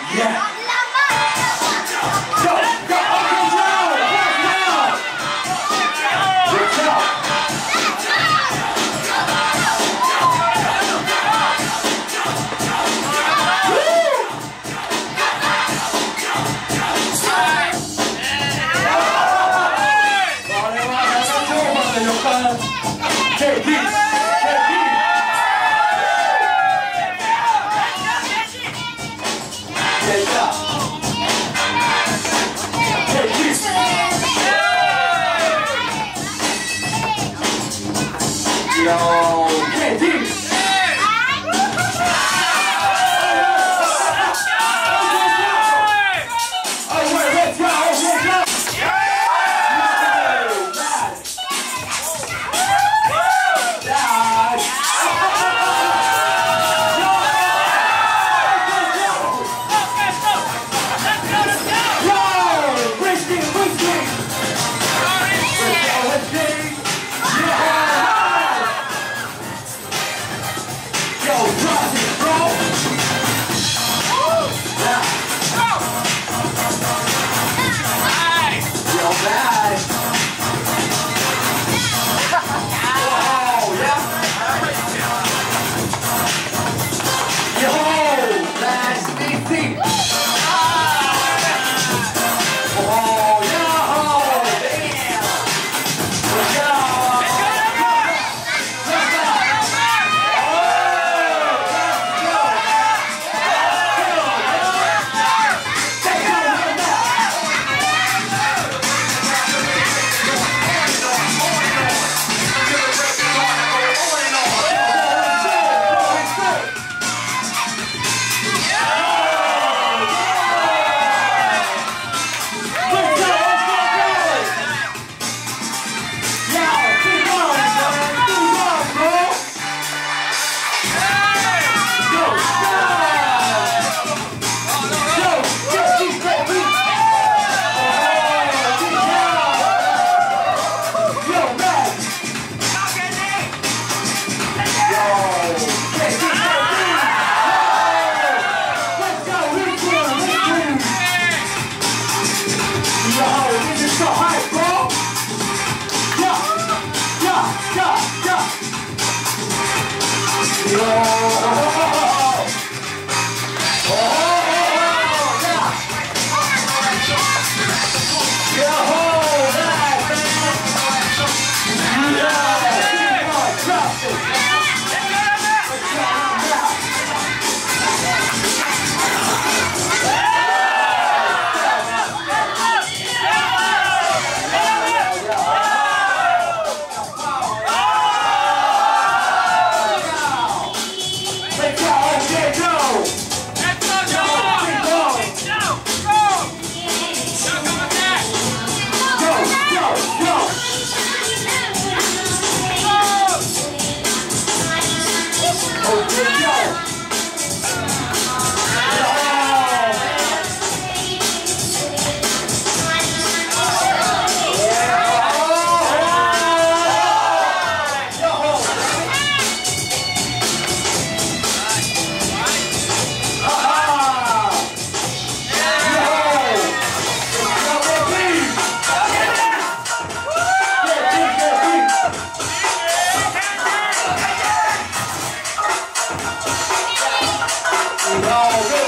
Yeah. so hype, bro. Yeah, yeah, yeah, yeah. yeah. Não, não.